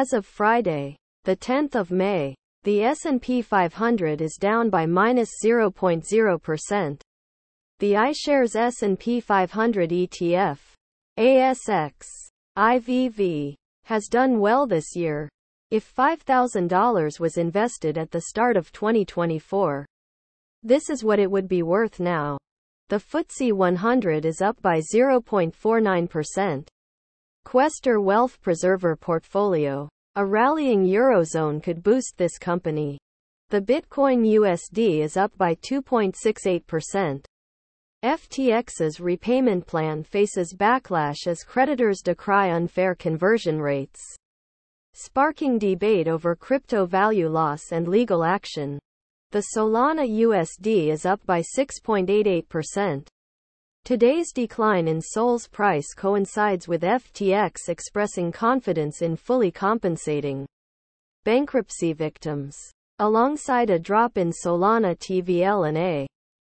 As of Friday, the 10th of May, the S&P 500 is down by minus 0.0%. The iShares S&P 500 ETF, ASX, IVV, has done well this year. If $5,000 was invested at the start of 2024, this is what it would be worth now. The FTSE 100 is up by 0.49%. Quaestor Wealth Preserver Portfolio. A rallying Eurozone could boost this company. The Bitcoin USD is up by 2.68%. FTX's repayment plan faces backlash as creditors decry unfair conversion rates, sparking debate over crypto value loss and legal action. The Solana USD is up by 6.88%. Today's decline in Sol's price coincides with FTX expressing confidence in fully compensating bankruptcy victims. Alongside a drop in Solana TVL and A.